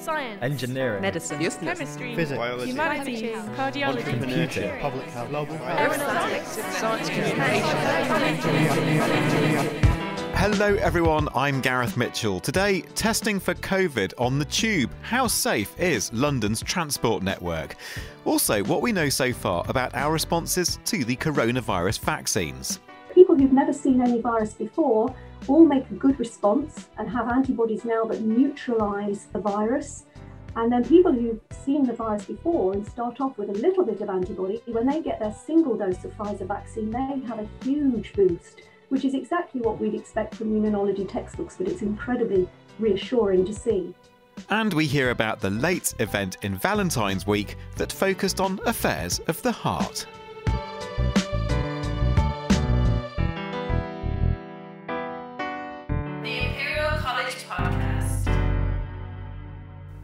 Science. Engineering. Medicine. Chemistry. Physics. Biology. Humanities. Cardiology. Computer. Public health. Global Aeronautics. Science communication. Hello, everyone. I'm Gareth Mitchell. Today, testing for COVID on the tube. How safe is London's transport network? Also, what we know so far about our responses to the coronavirus vaccines. People who've never seen any virus before all make a good response and have antibodies now that neutralize the virus. And then people who've seen the virus before and start off with a little bit of antibody, when they get their single dose of Pfizer vaccine, they have a huge boost, which is exactly what we'd expect from immunology textbooks, but it's incredibly reassuring to see. And we hear about the late event in Valentine's Week that focused on affairs of the heart.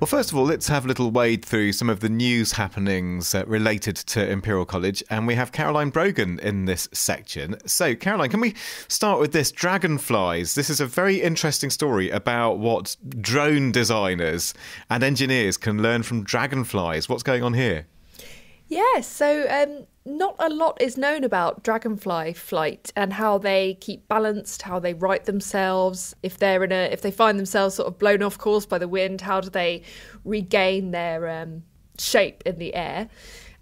Well, first of all, let's have a little wade through some of the news happenings uh, related to Imperial College. And we have Caroline Brogan in this section. So, Caroline, can we start with this dragonflies? This is a very interesting story about what drone designers and engineers can learn from dragonflies. What's going on here? Yeah, so um, not a lot is known about dragonfly flight and how they keep balanced, how they right themselves. If they're in a, if they find themselves sort of blown off course by the wind, how do they regain their um, shape in the air?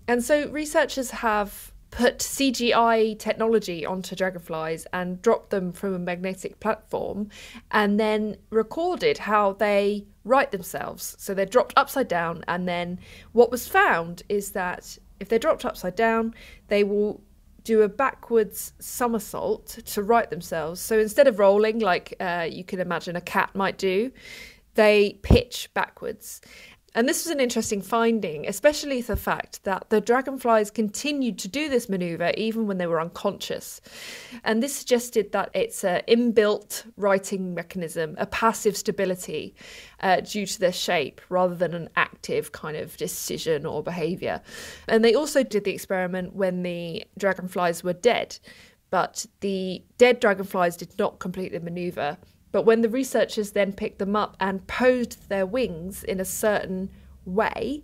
And so researchers have put CGI technology onto dragonflies and dropped them from a magnetic platform and then recorded how they right themselves. So they're dropped upside down, and then what was found is that if they're dropped upside down, they will do a backwards somersault to right themselves. So instead of rolling like uh, you can imagine a cat might do, they pitch backwards. And this was an interesting finding, especially the fact that the dragonflies continued to do this maneuver even when they were unconscious. And this suggested that it's an inbuilt righting mechanism, a passive stability uh, due to their shape rather than an active kind of decision or behavior. And they also did the experiment when the dragonflies were dead, but the dead dragonflies did not complete the maneuver. But when the researchers then picked them up and posed their wings in a certain way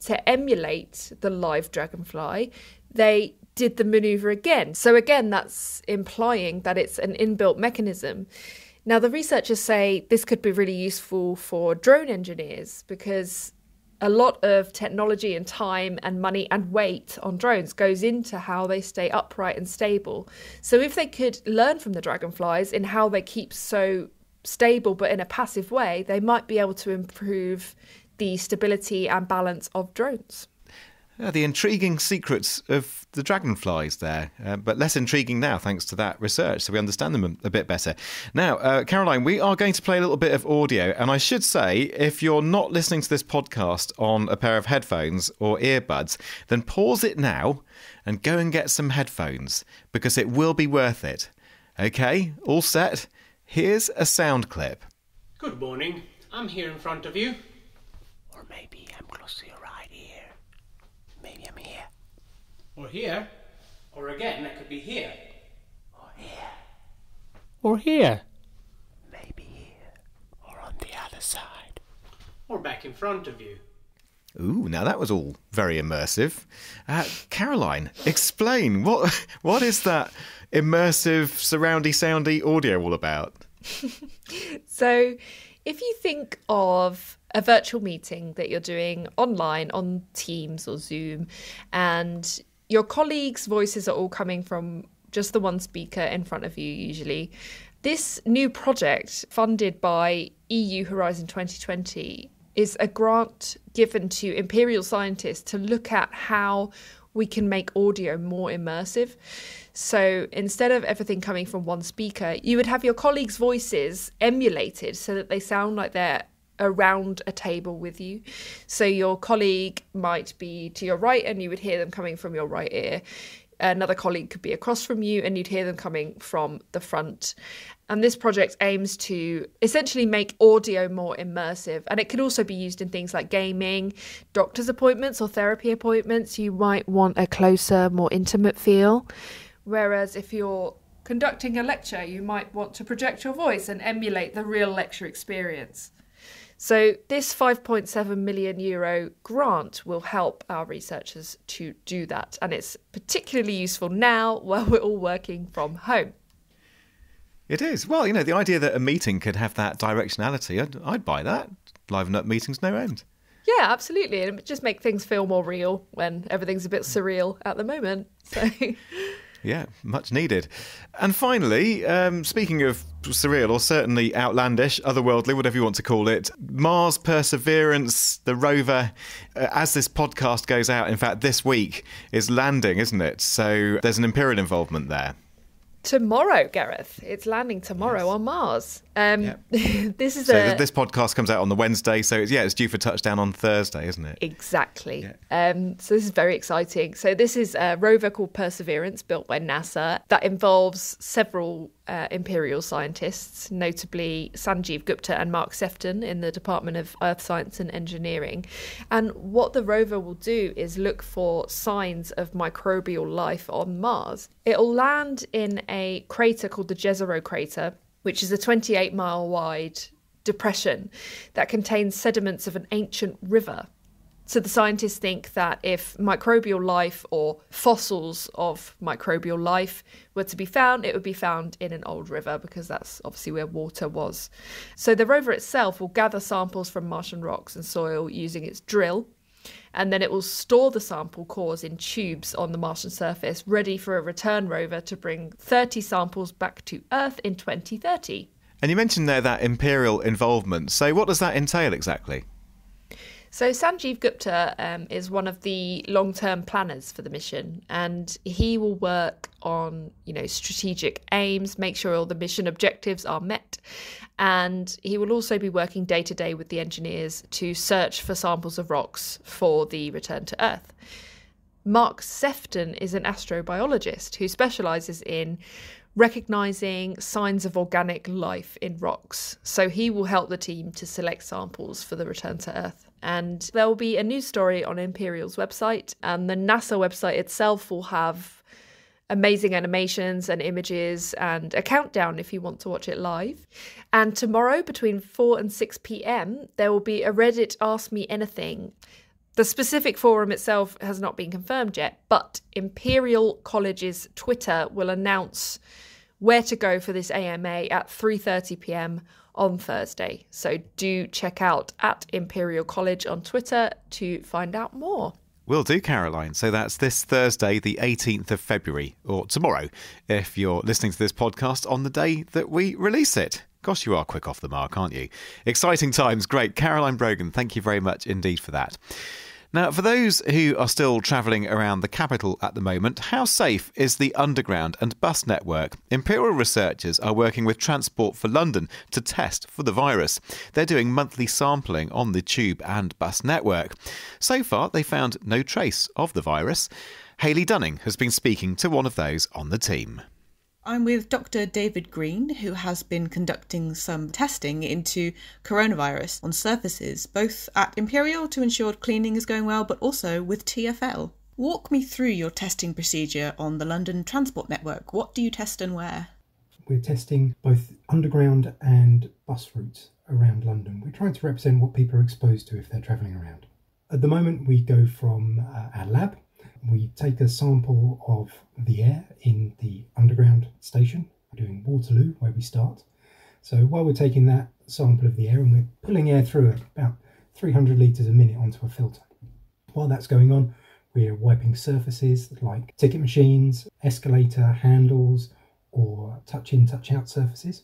to emulate the live dragonfly, they did the maneuver again. So, again, that's implying that it's an inbuilt mechanism. Now, the researchers say this could be really useful for drone engineers because a lot of technology and time and money and weight on drones goes into how they stay upright and stable. So if they could learn from the dragonflies in how they keep so stable but in a passive way, they might be able to improve the stability and balance of drones. Yeah, the intriguing secrets of the dragonflies there, uh, but less intriguing now thanks to that research, so we understand them a, a bit better. Now, uh, Caroline, we are going to play a little bit of audio, and I should say, if you're not listening to this podcast on a pair of headphones or earbuds, then pause it now and go and get some headphones because it will be worth it. Okay, all set? Here's a sound clip. Good morning. I'm here in front of you. Or maybe I'm close to your right ear. Maybe I'm here. Or here. Or again, I could be here. Or here. Or here. Maybe here. Or on the other side. Or back in front of you. Ooh, now that was all very immersive. Uh, Caroline, explain what what is that immersive, surroundy, soundy audio all about? So, if you think of a virtual meeting that you're doing online on Teams or Zoom, and your colleagues' voices are all coming from just the one speaker in front of you, usually. This new project, funded by EU Horizon 2020, is a grant given to Imperial scientists to look at how we can make audio more immersive. So instead of everything coming from one speaker, you would have your colleagues' voices emulated so that they sound like they're around a table with you. So your colleague might be to your right and you would hear them coming from your right ear. Another colleague could be across from you and you'd hear them coming from the front. And this project aims to essentially make audio more immersive. And it can also be used in things like gaming, doctor's appointments, or therapy appointments. You might want a closer, more intimate feel. Whereas if you're conducting a lecture, you might want to project your voice and emulate the real lecture experience. So, this 5.7 million euro grant will help our researchers to do that. And it's particularly useful now while we're all working from home. It is. Well, you know, the idea that a meeting could have that directionality, I'd, I'd buy that. Liven up meetings no end. Yeah, absolutely. And it just make things feel more real when everything's a bit surreal at the moment. So. Yeah, much needed. And finally, um, speaking of surreal or certainly outlandish, otherworldly, whatever you want to call it, Mars Perseverance, the rover, uh, as this podcast goes out, in fact, this week is landing, isn't it? So there's an Imperial involvement there. Tomorrow, Gareth. It's landing tomorrow Yes. on Mars. Um, Yep. this is So a this podcast comes out on the Wednesday, so it's, yeah, it's due for touchdown on Thursday, isn't it? Exactly. Um, so this is very exciting. So this is a rover called Perseverance, built by NASA, that involves several uh, Imperial scientists, notably Sanjeev Gupta and Mark Sephton in the Department of Earth Science and Engineering. And what the rover will do is look for signs of microbial life on Mars. It'll land in a crater called the Jezero crater, which is a 28 mile wide depression that contains sediments of an ancient river. So the scientists think that if microbial life or fossils of microbial life were to be found, it would be found in an old river because that's obviously where water was. So the rover itself will gather samples from Martian rocks and soil using its drill. And then it will store the sample cores in tubes on the Martian surface, ready for a return rover to bring 30 samples back to Earth in 2030. And you mentioned there that Imperial involvement. So what does that entail exactly? So Sanjeev Gupta um, is one of the long-term planners for the mission, and he will work on, you know, strategic aims, make sure all the mission objectives are met, and he will also be working day to day with the engineers to search for samples of rocks for the return to Earth. Mark Sephton is an astrobiologist who specialises in recognizing signs of organic life in rocks. So he will help the team to select samples for the return to Earth. And there will be a news story on Imperial's website, and the NASA website itself will have amazing animations and images and a countdown if you want to watch it live. And tomorrow between 4 and 6 p.m., there will be a Reddit Ask Me Anything. The specific forum itself has not been confirmed yet, but Imperial College's Twitter will announce where to go for this AMA at 3:30 p.m. on Thursday. So do check out at Imperial College on Twitter to find out more. Will do, Caroline. So that's this Thursday, the 18th of February, or tomorrow, if you're listening to this podcast on the day that we release it. Gosh, you are quick off the mark, aren't you? Exciting times. Great. Caroline Brogan, thank you very much indeed for that. Now, for those who are still travelling around the capital at the moment, how safe is the underground and bus network? Imperial researchers are working with Transport for London to test for the virus. They're doing monthly sampling on the tube and bus network. So far, they found no trace of the virus. Hayley Dunning has been speaking to one of those on the team. I'm with Dr. David Green, who has been conducting some testing into coronavirus on surfaces, both at Imperial to ensure cleaning is going well, but also with TFL. Walk me through your testing procedure on the London Transport Network. What do you test and where? We're testing both underground and bus routes around London. We're trying to represent what people are exposed to if they're travelling around. At the moment, we go from uh, our lab. We take a sample of the air in the underground station. We're doing Waterloo, where we start. So while we're taking that sample of the air and we're pulling air through it, about 300 litres a minute onto a filter. While that's going on, we're wiping surfaces like ticket machines, escalator handles, or touch in, touch out surfaces.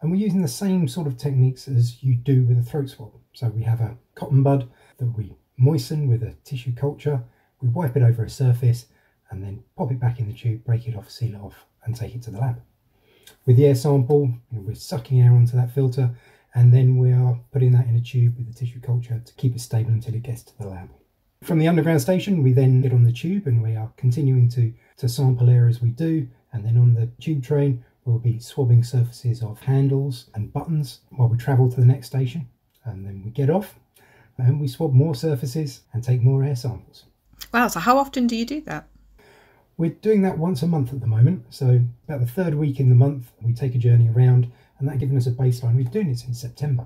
And we're using the same sort of techniques as you do with a throat swab. So we have a cotton bud that we moisten with a tissue culture, we wipe it over a surface, and then pop it back in the tube, break it off, seal it off, and take it to the lab. With the air sample, you know, we're sucking air onto that filter, and then we are putting that in a tube with the tissue culture to keep it stable until it gets to the lab. From the underground station, we then get on the tube and we are continuing to, to sample air as we do. And then on the tube train, we'll be swabbing surfaces of handles and buttons while we travel to the next station. And then we get off and we swab more surfaces and take more air samples. Wow, so how often do you do that? We're doing that once a month at the moment. So, about the third week in the month, we take a journey around, and that given us a baseline. We've been doing it since September.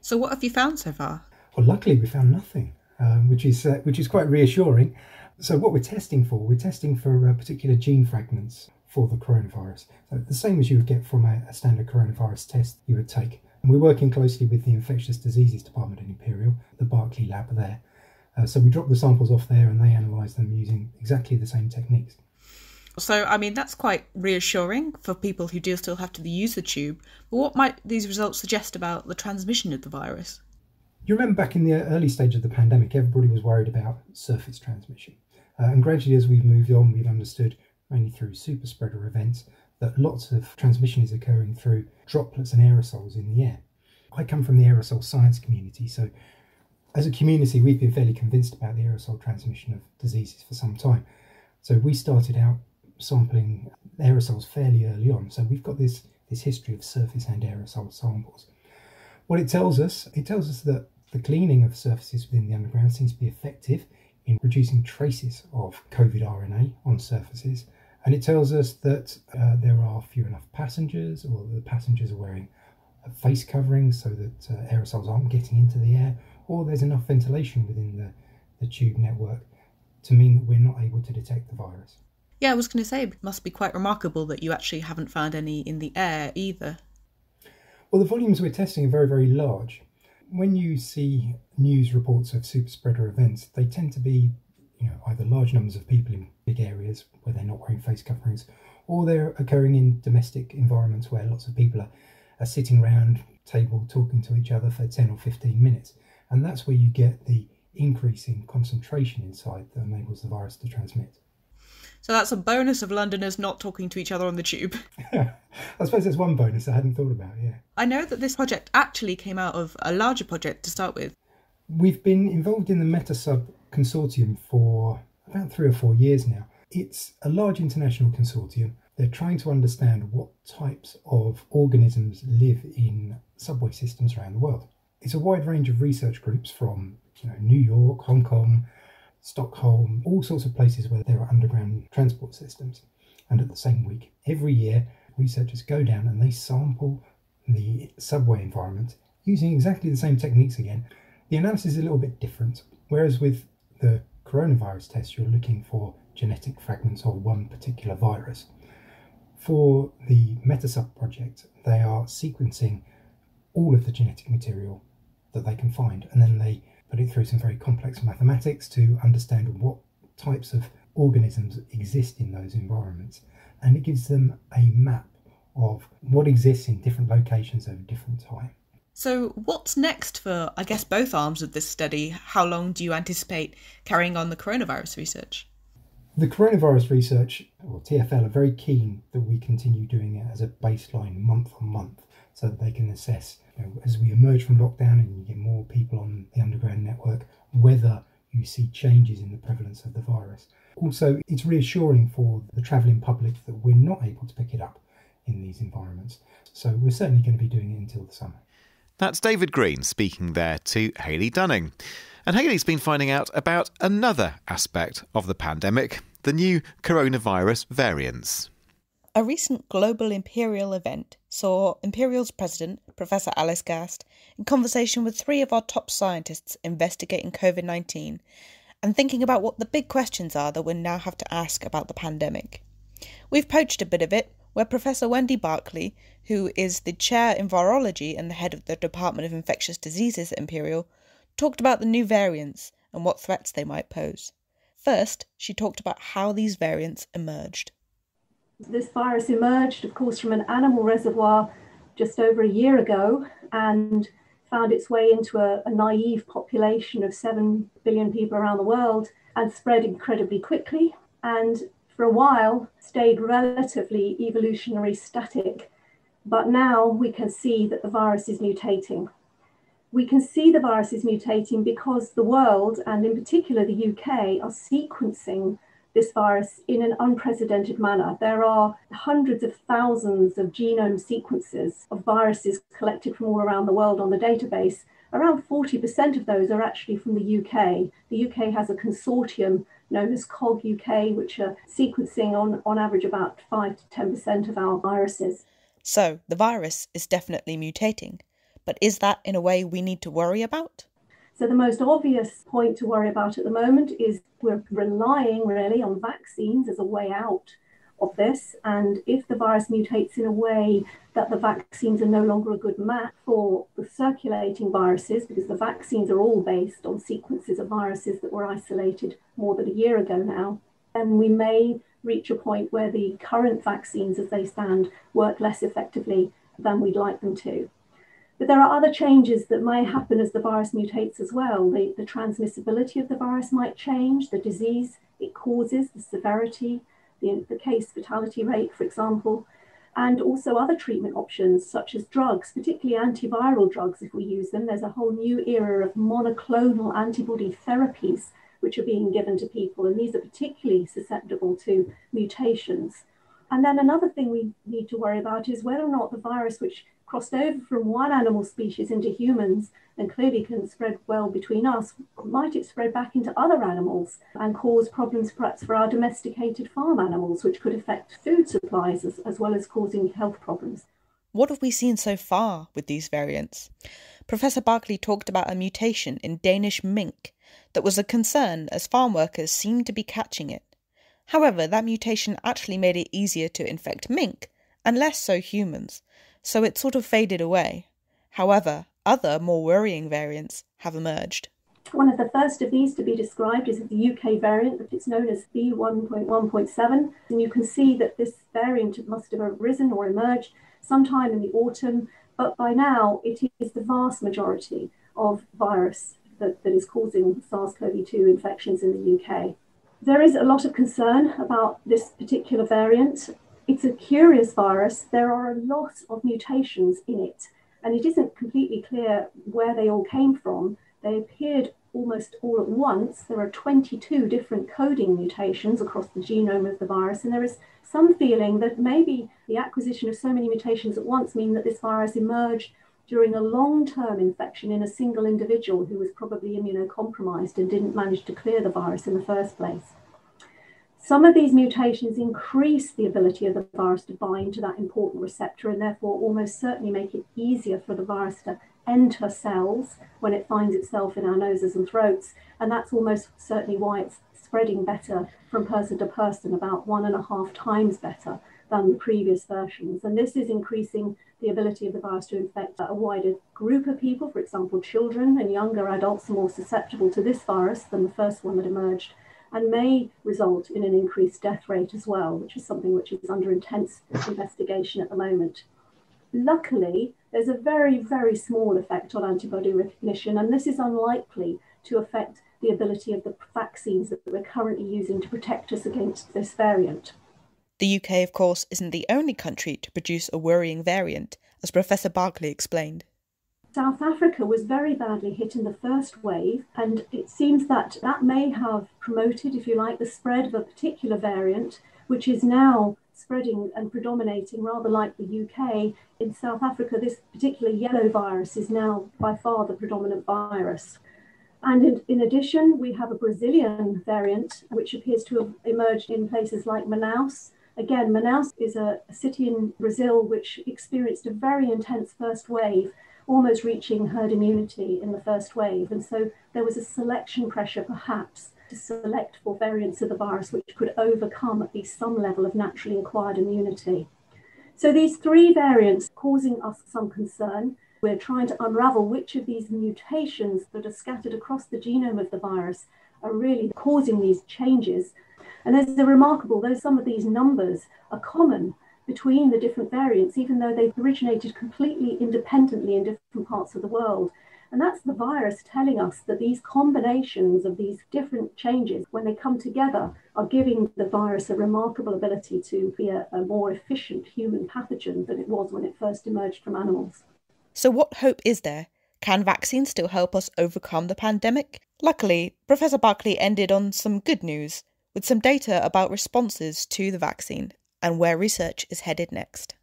So, what have you found so far? Well, luckily, we found nothing, um, which is uh, which is quite reassuring. So, what we're testing for, we're testing for uh, particular gene fragments for the coronavirus. So, the same as you would get from a, a standard coronavirus test you would take. And we're working closely with the Infectious Diseases Department at Imperial, the Barclay lab there. Uh, so, we drop the samples off there and they analyse them using exactly the same techniques. So, I mean, that's quite reassuring for people who do still have to use the tube. But what might these results suggest about the transmission of the virus? You remember back in the early stage of the pandemic, everybody was worried about surface transmission. Uh, and gradually, as we've moved on, we've understood, mainly through super spreader events, that lots of transmission is occurring through droplets and aerosols in the air. I come from the aerosol science community, so as a community, we've been fairly convinced about the aerosol transmission of diseases for some time. So we started out sampling aerosols fairly early on. So we've got this, this history of surface and aerosol samples. What it tells us, it tells us that the cleaning of surfaces within the underground seems to be effective in reducing traces of COVID RNA on surfaces. And it tells us that uh, there are few enough passengers, or the passengers are wearing face coverings so that uh, aerosols aren't getting into the air, or there's enough ventilation within the, the tube network to mean that we're not able to detect the virus. Yeah, I was going to say, it must be quite remarkable that you actually haven't found any in the air either. Well, the volumes we're testing are very, very large. When you see news reports of super spreader events, they tend to be, you know, either large numbers of people in big areas where they're not wearing face coverings, or they're occurring in domestic environments where lots of people are, are sitting around table talking to each other for 10 or 15 minutes. And that's where you get the increase in concentration inside that enables the virus to transmit. So that's a bonus of Londoners not talking to each other on the tube. I suppose that's one bonus I hadn't thought about, yeah. I know that this project actually came out of a larger project to start with. We've been involved in the MetaSub consortium for about three or four years now. It's a large international consortium. They're trying to understand what types of organisms live in subway systems around the world. It's a wide range of research groups from you know, New York, Hong Kong, Stockholm, all sorts of places where there are underground transport systems. And at the same week, every year, researchers go down and they sample the subway environment using exactly the same techniques again. The analysis is a little bit different. Whereas with the coronavirus test, you're looking for genetic fragments of one particular virus. For the Metasub project, they are sequencing all of the genetic material that they can find, and then they put it through some very complex mathematics to understand what types of organisms exist in those environments. And it gives them a map of what exists in different locations over different time. So, what's next for, I guess, both arms of this study? How long do you anticipate carrying on the coronavirus research? The coronavirus research, or TFL, are very keen that we continue doing it as a baseline month on month so that they can assess you know, as we emerge from lockdown and you get more people on the underground network, whether you see changes in the prevalence of the virus. Also, it's reassuring for the travelling public that we're not able to pick it up in these environments. So we're certainly going to be doing it until the summer. That's David Green speaking there to Hayley Dunning. And Hayley's been finding out about another aspect of the pandemic the new coronavirus variants. A recent global Imperial event saw Imperial's president, Professor Alice Gast, in conversation with three of our top scientists investigating COVID 19 and thinking about what the big questions are that we now have to ask about the pandemic. We've poached a bit of it where Professor Wendy Barclay, who is the chair in virology and the head of the Department of Infectious Diseases at Imperial, talked about the new variants and what threats they might pose. First, she talked about how these variants emerged. This virus emerged, of course, from an animal reservoir just over a year ago and found its way into a, a, naive population of 7 billion people around the world and spread incredibly quickly. And for a while, stayed relatively evolutionary static. But now we can see that the virus is mutating we can see the virus is mutating because the world, and in particular the UK, are sequencing this virus in an unprecedented manner. There are hundreds of thousands of genome sequences of viruses collected from all around the world on the database. Around 40% of those are actually from the UK. The UK has a consortium known as COG UK, which are sequencing on, on average about 5 to 10% of our viruses. So the virus is definitely mutating. But is that in a way we need to worry about? So, the most obvious point to worry about at the moment is we're relying really on vaccines as a way out of this. And if the virus mutates in a way that the vaccines are no longer a good match for the circulating viruses, because the vaccines are all based on sequences of viruses that were isolated more than a year ago now, then we may reach a point where the current vaccines as they stand work less effectively than we'd like them to. But there are other changes that may happen as the virus mutates as well. The, the transmissibility of the virus might change, the disease it causes, the severity, the, the case fatality rate, for example, and also other treatment options such as drugs, particularly antiviral drugs, if we use them. There's a whole new era of monoclonal antibody therapies which are being given to people, and these are particularly susceptible to mutations. And then another thing we need to worry about is whether or not the virus, which crossed over from one animal species into humans and clearly can spread well between us, might it spread back into other animals and cause problems perhaps for our domesticated farm animals, which could affect food supplies as, as well as causing health problems? What have we seen so far with these variants? Professor Barclay talked about a mutation in Danish mink that was a concern as farm workers seemed to be catching it. However, that mutation actually made it easier to infect mink and less so humans, so it sort of faded away. However, other more worrying variants have emerged. One of the first of these to be described is the UK variant, it's known as B1.1.7. And you can see that this variant must have arisen or emerged sometime in the autumn, but by now it is the vast majority of virus that, that is causing SARS CoV 2 infections in the UK. There is a lot of concern about this particular variant. It's a curious virus. There are a lot of mutations in it, and it isn't completely clear where they all came from. They appeared almost all at once. There are 22 different coding mutations across the genome of the virus, and there is some feeling that maybe the acquisition of so many mutations at once mean that this virus emerged during a long-term infection in a single individual who was probably immunocompromised and didn't manage to clear the virus in the first place. Some of these mutations increase the ability of the virus to bind to that important receptor and therefore almost certainly make it easier for the virus to enter cells when it finds itself in our noses and throats. And that's almost certainly why it's spreading better from person to person, about one and a half times better than the previous versions. And this is increasing the ability of the virus to infect a wider group of people. For example, children and younger adults are more susceptible to this virus than the first one that emerged and may result in an increased death rate as well, which is something which is under intense investigation at the moment. Luckily, there's a very, very small effect on antibody recognition, and this is unlikely to affect the ability of the vaccines that we're currently using to protect us against this variant. The UK, of course, isn't the only country to produce a worrying variant, as Professor Barclay explained. South Africa was very badly hit in the first wave, and it seems that that may have promoted, if you like, the spread of a particular variant, which is now spreading and predominating rather like the UK. In South Africa, this particular yellow virus is now by far the predominant virus. And in, in, addition, we have a Brazilian variant which appears to have emerged in places like Manaus Again, Manaus is a, a city in Brazil which experienced a very intense first wave, almost reaching herd immunity in the first wave. And so there was a selection pressure, perhaps, to select for variants of the virus which could overcome at least some level of naturally acquired immunity. So these three variants causing us some concern. We're trying to unravel which of these mutations that are scattered across the genome of the virus are really causing these changes and there's a remarkable, though some of these numbers are common between the different variants, even though they've originated completely independently in different parts of the world. And that's the virus telling us that these combinations of these different changes, when they come together, are giving the virus a remarkable ability to be a, a more efficient human pathogen than it was when it first emerged from animals. So, what hope is there? Can vaccines still help us overcome the pandemic? Luckily, Professor Barclay ended on some good news with some data about responses to the vaccine and where research is headed next.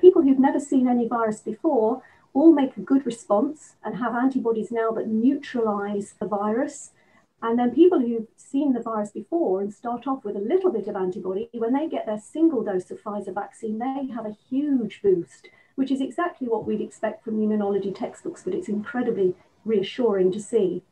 People who've never seen any virus before all make a good response and have antibodies now that neutralize the virus. And then people who've seen the virus before and start off with a little bit of antibody, when they get their single dose of Pfizer vaccine, they have a huge boost which is exactly what we'd expect from immunology textbooks, but it's incredibly reassuring to see.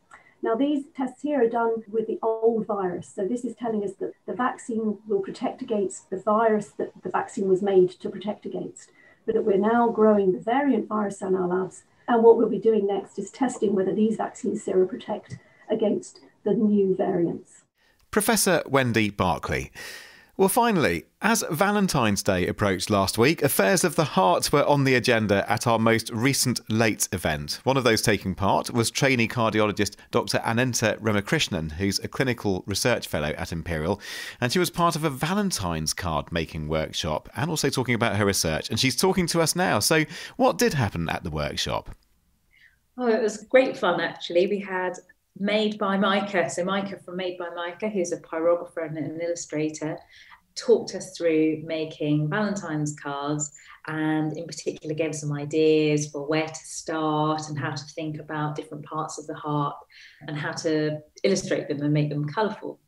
Now, these tests here are done with the old virus. So, this is telling us that the vaccine will protect against the virus that the vaccine was made to protect against, but that we're now growing the variant virus in our labs. And what we'll be doing next is testing whether these vaccines sera protect against the new variants. Professor Wendy Barclay. Well, finally, as Valentine's Day approached last week, affairs of the heart were on the agenda at our most recent late event. One of those taking part was trainee cardiologist Dr. Ananta Ramakrishnan, who's a clinical research fellow at Imperial, and she was part of a Valentine's card making workshop and also talking about her research. And she's talking to us now. So, what did happen at the workshop? Oh, it was great fun actually. We had made by Micah. So Micah from Made by Micah, who's a pyrographer and an illustrator, talked us through making Valentine's cards and in particular gave some ideas for where to start and how to think about different parts of the heart and how to illustrate them and make them colourful.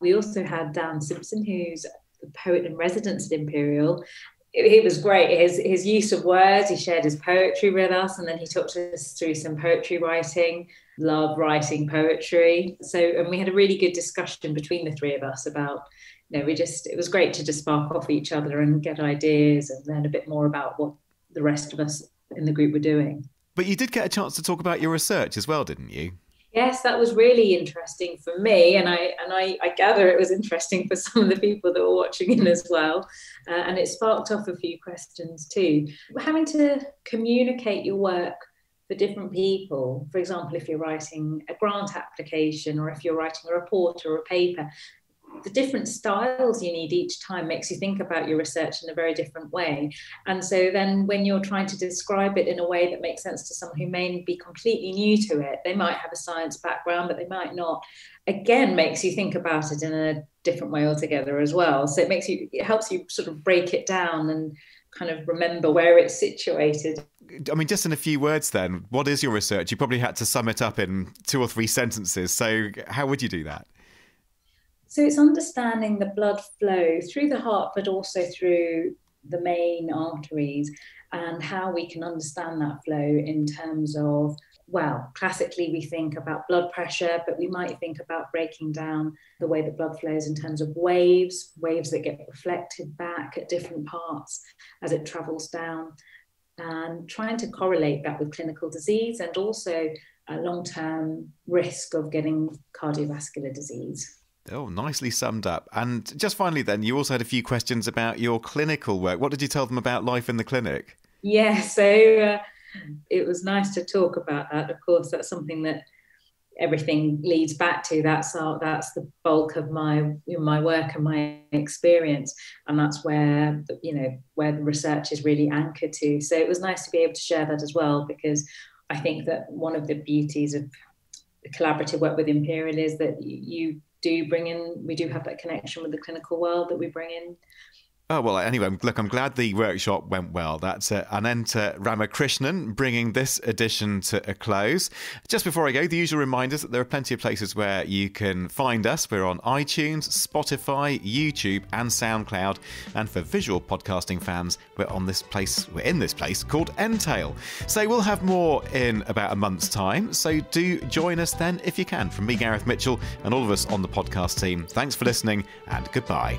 We also had Dan Simpson, who's the poet in residence at Imperial, he was great. His his use of words, he shared his poetry with us, and then he talked us through some poetry writing. Love writing poetry. So, and we had a really good discussion between the three of us about, you know, we just it was great to just spark off each other and get ideas and learn a bit more about what the rest of us in the group were doing. But you did get a chance to talk about your research as well, didn't you? yes, that was really interesting for me, and I and I, I, gather it was interesting for some of the people that were watching in as well. Uh, and it sparked off a few questions too. Having to communicate your work for different people. For example, if you're writing a grant application or if you're writing a report or a paper, the different styles you need each time makes you think about your research in a very different way. And so then when you're trying to describe it in a way that makes sense to someone who may be completely new to it, they might have a science background, but they might not. Again, makes you think about it in a different way altogether as well. So it makes you, it helps you sort of break it down and kind of remember where it's situated. I mean, just in a few words, then, what is your research? You probably had to sum it up in two or three sentences. So, how would you do that? So it's understanding the blood flow through the heart, but also through the main arteries, and how we can understand that flow in terms of, well, classically we think about blood pressure, but we might think about breaking down the way that blood flows in terms of waves, waves that get reflected back at different parts as it travels down, and trying to correlate that with clinical disease and also a long term risk of getting cardiovascular disease. Oh, nicely summed up. And just finally, then, you also had a few questions about your clinical work. What did you tell them about life in the clinic? Yeah, so uh, it was nice to talk about that. Of course, that's something that everything leads back to. That's our, that's the bulk of my my work and my experience, and that's where you know where the research is really anchored to. So it was nice to be able to share that as well, because I think that one of the beauties of collaborative work with Imperial is that you do bring in, we do have that connection with the clinical world that we bring in Oh, well, anyway, look, I'm glad the workshop went well. That's uh, Ananta Ramakrishnan bringing this edition to a close. Just before I go, the usual reminders that there are plenty of places where you can find us. We're on iTunes, Spotify, YouTube, and SoundCloud. And for visual podcasting fans, we're on this place, we're in this place called Entale. So we'll have more in about a month's time. So do join us then if you can. From me, Gareth Mitchell, and all of us on the podcast team, thanks for listening and goodbye.